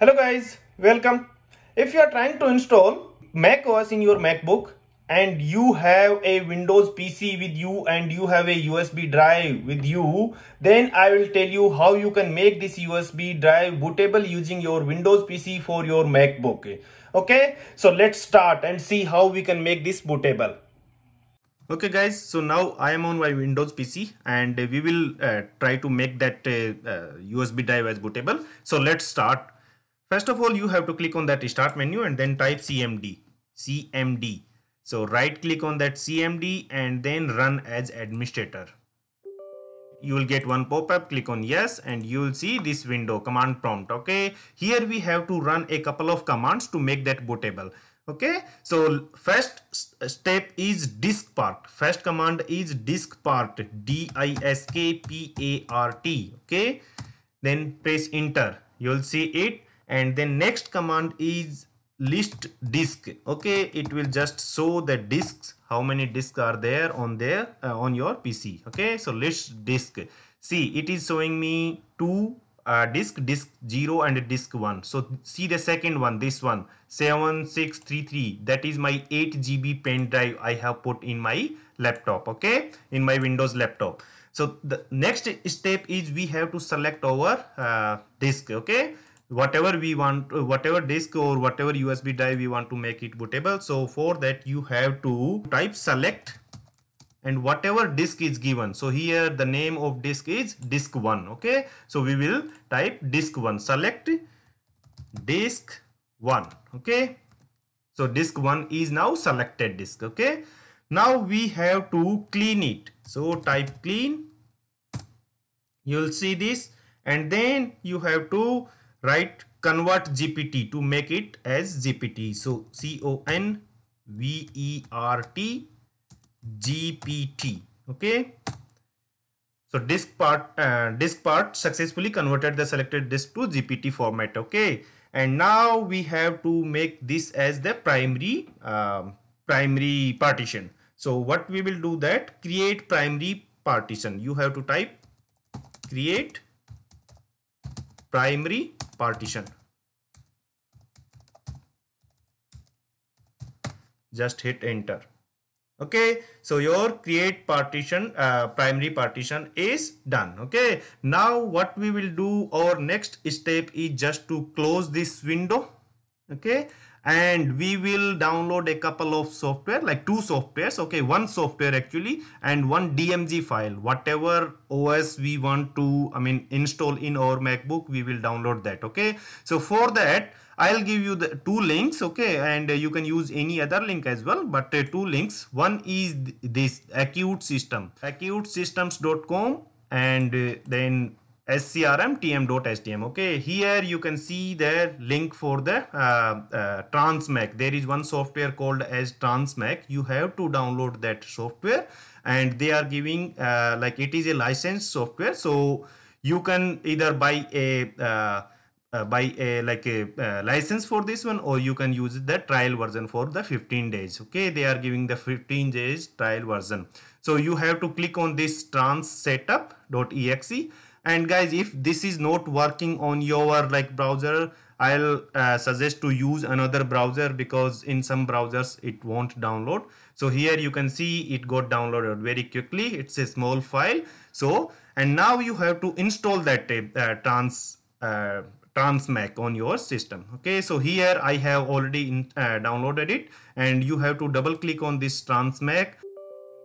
Hello guys, welcome. If you are trying to install Mac OS in your MacBook and you have a Windows PC with you and you have a USB drive with you, then I will tell you how you can make this USB drive bootable using your Windows PC for your MacBook. Okay, so let's start and see how we can make this bootable. Okay guys. So now i am on my windows pc and we will uh, try to make that uh, uh, usb drive as bootable. So let's start first of all you have to click on that start menu and then type cmd cmd so right click on that cmd and then run as administrator. You will get one pop-up click on yes and you will see this window command prompt okay? Here we have to run a couple of commands to make that bootable okay? So first step is disk part. First command is disk part d i s k p a r t okay? Then press enter. You'll see it and then next command is list disk. Okay it will just show the disks. How many disks are there on there uh, on your pc okay so list disk. See it is showing me two uh, disk disk 0 and disk 1 so see the second one this one. 7633 that is my 8 GB pen drive I have put in my laptop okay? In my Windows laptop. So the next step is we have to select our uh, disk okay whatever we want uh, whatever disk or whatever USB drive we want to make it bootable. So for that you have to type select and whatever disk is given. So here the name of disk is disk 1 okay? So we will type disk 1 select disk 1 okay? So disk 1 is now selected disk okay? Now we have to clean it. So type clean. You'll see this. And then you have to write convert gpt to make it as gpt so c o n v e r t GPT. Okay. So disk part uh, disk part successfully converted the selected disk to GPT format. Okay. And now we have to make this as the primary um, primary partition. So what we will do that create primary partition. You have to type create primary partition. Just hit enter. Okay so your create partition uh, primary partition is done. Okay now what we will do our next step is just to close this window. Okay and we will download a couple of software like two softwares okay one software actually and one dmg file. Whatever os we want to i mean install in our macbook we will download that okay? So for that I'll give you the two links okay? And you can use any other link as well but uh, two links. One is this acute system. Acutesystems.com and uh, then scrmtm.htm okay? Here you can see the link for the uh, uh, transmac. There is one software called as transmac. You have to download that software and they are giving uh, like it is a licensed software. So you can either buy a uh, uh, buy a like a uh, license for this one or you can use the trial version for the 15 days okay? They are giving the 15 days trial version. So you have to click on this trans setup.exe and guys if this is not working on your like browser I'll uh, suggest to use another browser because in some browsers it won't download. So here you can see it got downloaded very quickly. It's a small file. So and now you have to install that uh, trans uh, transmac on your system. Okay so here i have already in, uh, downloaded it. And you have to double click on this transmac.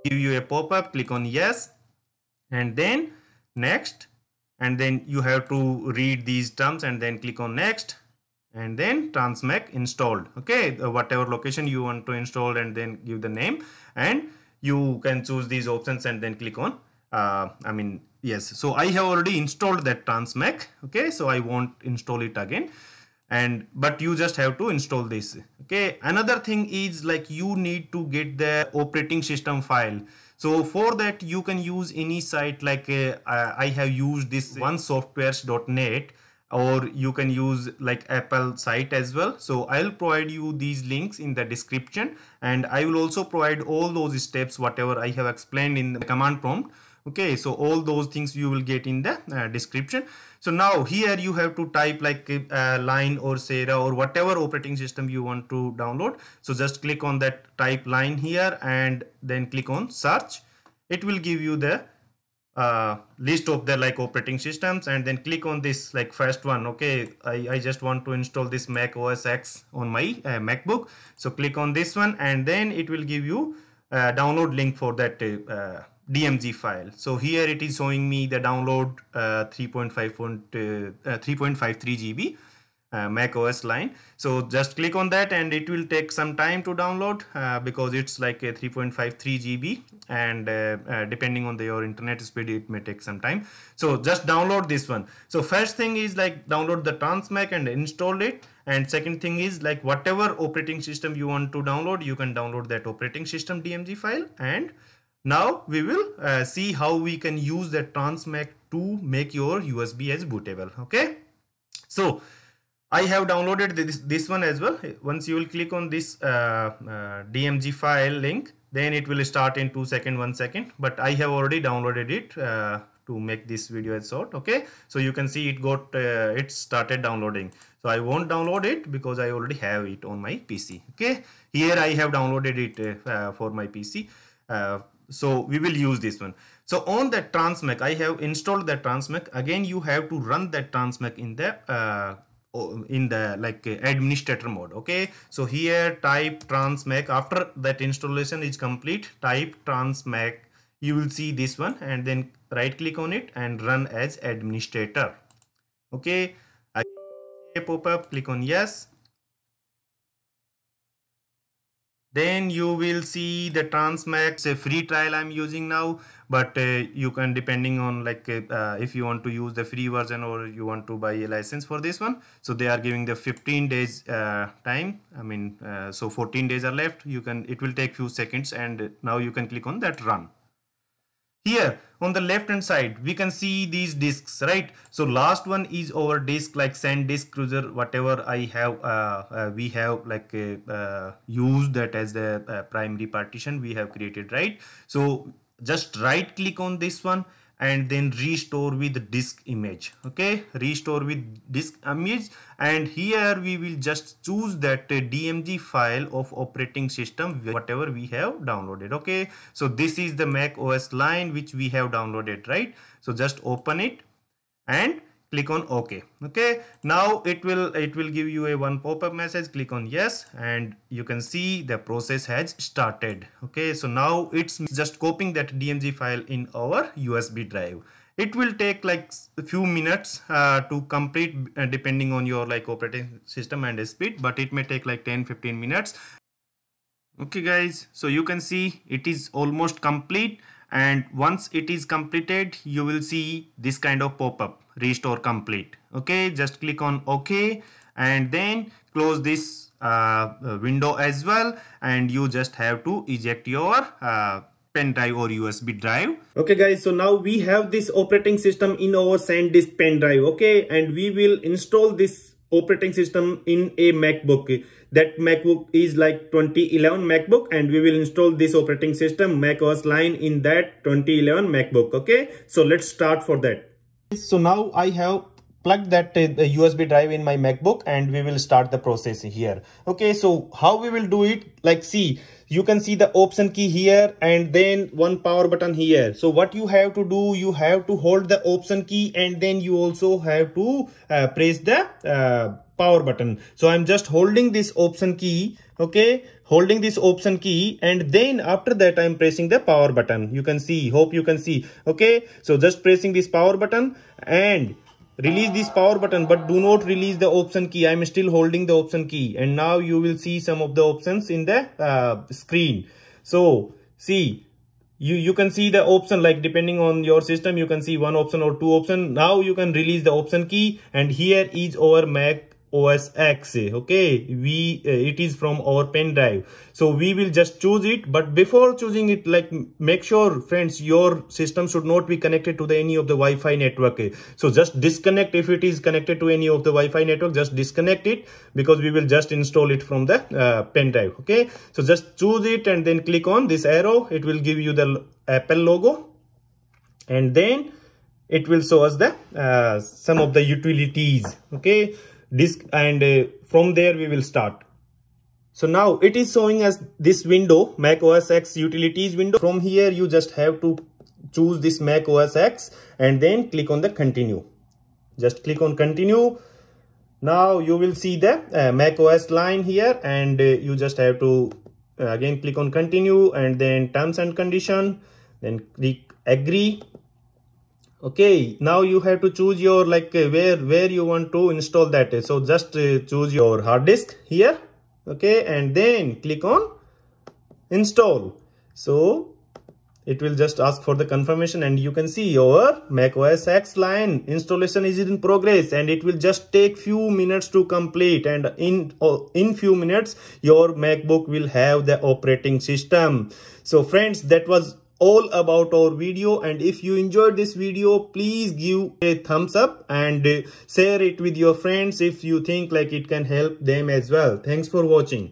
Give you a pop-up. Click on yes. And then next and then you have to read these terms and then click on next. And then transmac installed. Okay whatever location you want to install and then give the name. And you can choose these options and then click on uh, i mean yes. So i have already installed that transmac okay so i won't install it again. And but you just have to install this. Okay another thing is like you need to get the operating system file so for that you can use any site like uh, i have used this one softwares.net or you can use like apple site as well. So i'll provide you these links in the description and i will also provide all those steps whatever i have explained in the command prompt okay so all those things you will get in the uh, description. So now here you have to type like a, Lion or Sierra or whatever operating system you want to download. So just click on that type Lion here and then click on search. It will give you the uh, list of the like operating systems and then click on this like first one. Okay I, I just want to install this Mac OS X on my uh, MacBook. So click on this one and then it will give you a download link for that uh, DMG file. So here it is showing me the download uh, 3.5 uh, 3.53 GB uh, mac os Lion. So just click on that and it will take some time to download uh, because it's like a 3.53 gb and uh, uh, depending on the, your internet speed it may take some time. So just download this one. So first thing is like download the transmac and install it. And second thing is like whatever operating system you want to download you can download that operating system dmg file and now we will uh, see how we can use that transmac to make your usb as bootable okay so I have downloaded this, this one as well. Once you will click on this uh, uh, DMG file link, then it will start in two second, one second. But I have already downloaded it uh, to make this video as short. Okay, so you can see it got uh, it started downloading. So I won't download it because I already have it on my PC. Okay, here I have downloaded it uh, for my PC. Uh, so we will use this one. So on that Transmac, I have installed that Transmac. Again, you have to run that Transmac in the uh, in the like administrator mode okay? So here type transmac after that installation is complete type transmac you will see this one and then right click on it and run as administrator okay? I pop up click on yes then you will see the transmac's a free trial i'm using now but uh, you can depending on like uh, if you want to use the free version or you want to buy a license for this one so they are giving the 15 days uh, time. I mean uh, so 14 days are left. You can it will take few seconds and now you can click on that run here on the left hand side we can see these disks right? So last one is our disk like SanDisk Cruzer, whatever i have uh, uh, we have like uh, uh used that as the uh, primary partition we have created right? So just right click on this one and then restore with disk image. Okay? Restore with disk image. And here we will just choose that uh, dmg file of operating system whatever we have downloaded. Okay? So this is the mac os Lion which we have downloaded right? So just open it. And click on ok. Okay now it will it will give you a one pop-up message. Click on yes and you can see the process has started. Okay so now it's just copying that dmg file in our usb drive. It will take like a few minutes uh, to complete uh, depending on your like operating system and speed but it may take like 10 15 minutes. Okay guys? So you can see it is almost complete and once it is completed you will see this kind of pop-up restore complete okay just click on ok and then close this uh, window as well and you just have to eject your uh, pen drive or USB drive. Okay guys, so now we have this operating system in our SanDisk pen drive, okay? And we will install this operating system in a MacBook. That MacBook is like 2011 MacBook and we will install this operating system Mac OS Lion in that 2011 MacBook, okay? So let's start for that. So now I have plugged that uh, USB drive in my MacBook and we will start the process here. Okay, so how we will do it? Like see, you can see the option key here and then one power button here. So what you have to do, you have to hold the option key and then you also have to uh, press the uh, power button. So I'm just holding this option key, okay, holding this option key and then after that I'm pressing the power button. You can see, hope you can see, okay. So just pressing this power button and release this power button but do not release the option key. I'm still holding the option key. And now you will see some of the options in the uh, screen. So see you you can see the option like depending on your system you can see one option or two option. Now you can release the option key and here is our mac OS X okay we uh, it is from our pen drive. So we will just choose it but before choosing it like make sure friends your system should not be connected to the any of the Wi-Fi network. So just disconnect if it is connected to any of the Wi-Fi network just disconnect it because we will just install it from the uh, pen drive okay so just choose it and then click on this arrow. It will give you the Apple logo. And then it will show us the uh, some of the utilities okay disk and uh, from there we will start. So now it is showing us this window mac os x utilities window. From here you just have to choose this mac os x and then click on the continue. Just click on continue. Now you will see the uh, mac os Lion here and uh, you just have to uh, again click on continue and then terms and condition. Then click agree okay now you have to choose your like uh, where where you want to install that. So just uh, choose your hard disk here okay and then click on install. So it will just ask for the confirmation and you can see your mac os x Lion installation is in progress and it will just take few minutes to complete and in in few minutes your macbook will have the operating system. So friends that was all about our video. And if you enjoyed this video please give a thumbs up and share it with your friends. If you think like it can help them as well. Thanks for watching